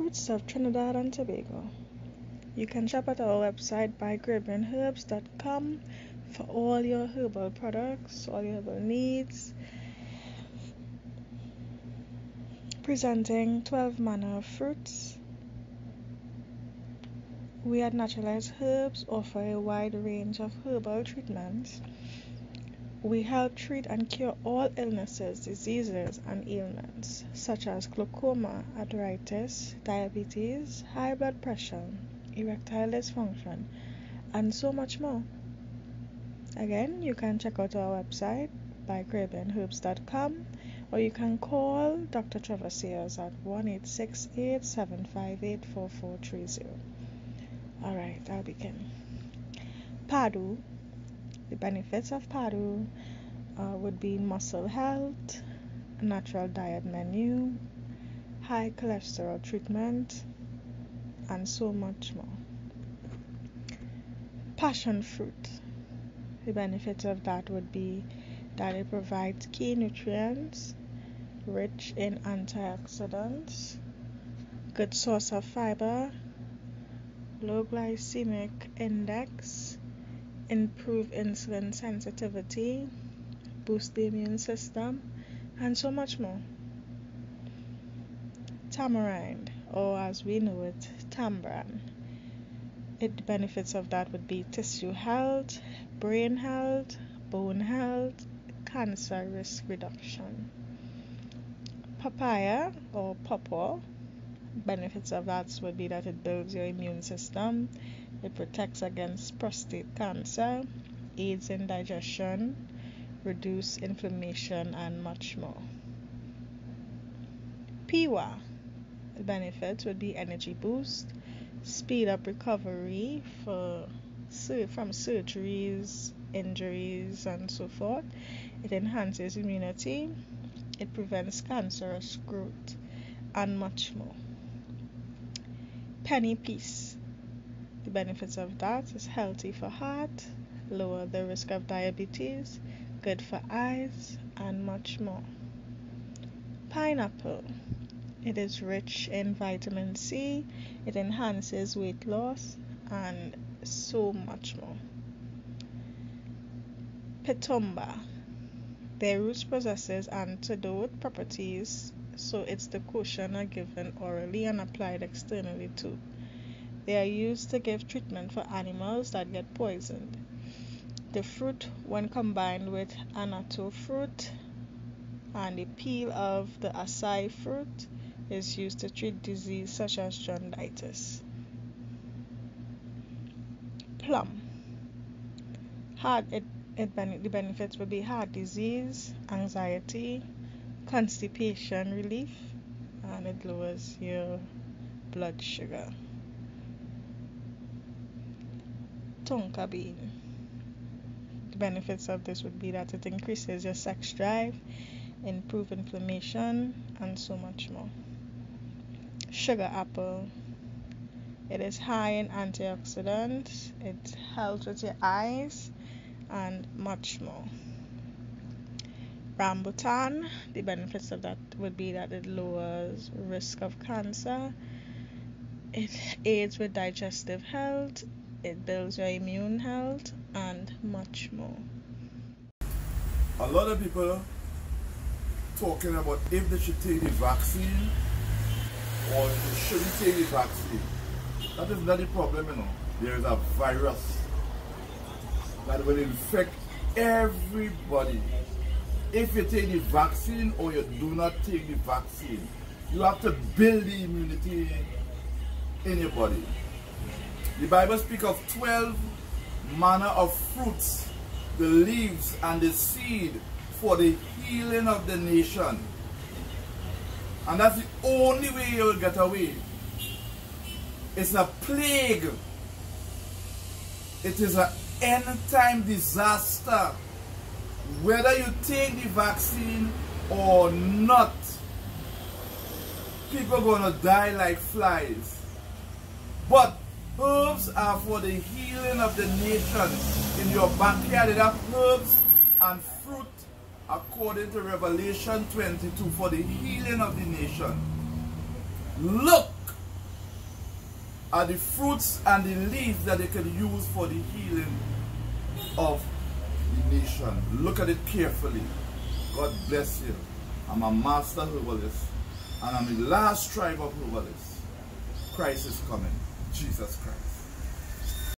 fruits of Trinidad and Tobago. You can shop at our website by GrapevinHerbs.com for all your herbal products, all your herbal needs. Presenting 12 manner of fruits. We at Naturalized Herbs offer a wide range of herbal treatments we help treat and cure all illnesses, diseases, and ailments such as glaucoma, arthritis, diabetes, high blood pressure, erectile dysfunction, and so much more. Again, you can check out our website by grapeandherbs.com or you can call Dr. Trevor Sears at 1 758 4430. Alright, I'll begin. Padu the benefits of Padu uh, would be muscle health, natural diet menu, high cholesterol treatment, and so much more. Passion fruit. The benefits of that would be that it provides key nutrients, rich in antioxidants, good source of fiber, low glycemic index, improve insulin sensitivity, boost the immune system, and so much more. Tamarind, or as we know it, Tambran. It benefits of that would be tissue health, brain health, bone health, cancer risk reduction. Papaya or pawpaw, benefits of that would be that it builds your immune system, it protects against prostate cancer, aids in digestion, reduce inflammation, and much more. Piwa. Benefits would be energy boost, speed up recovery for from surgeries, injuries, and so forth. It enhances immunity. It prevents cancerous growth, and much more. Penny piece the benefits of that is healthy for heart, lower the risk of diabetes, good for eyes, and much more. Pineapple. It is rich in vitamin C, it enhances weight loss, and so much more. Petumba. Their roots possesses antidote properties, so its decoction are given orally and applied externally too. They are used to give treatment for animals that get poisoned. The fruit, when combined with annatto fruit and the peel of the acai fruit, is used to treat disease such as jaundice. Plum. Heart, it, it the benefits would be heart disease, anxiety, constipation relief, and it lowers your blood sugar. Tonka bean. The benefits of this would be that it increases your sex drive, improve inflammation, and so much more. Sugar apple. It is high in antioxidants, it helps with your eyes, and much more. Rambutan, the benefits of that would be that it lowers risk of cancer, it aids with digestive health, it builds your immune health, and much more. A lot of people talking about if they should take the vaccine or they shouldn't take the vaccine. That is not the problem, you know. There is a virus that will infect everybody. If you take the vaccine or you do not take the vaccine, you have to build the immunity in your body. The Bible speaks of 12 manner of fruits, the leaves and the seed for the healing of the nation. And that's the only way you'll get away. It's a plague. It is an end time disaster. Whether you take the vaccine or not, people are going to die like flies. But Herbs are for the healing of the nation. In your backyard, there are herbs and fruit according to Revelation 22 for the healing of the nation. Look at the fruits and the leaves that they can use for the healing of the nation. Look at it carefully. God bless you. I'm a master herbalist and I'm the last tribe of herbalists. Christ is coming. Jesus Christ.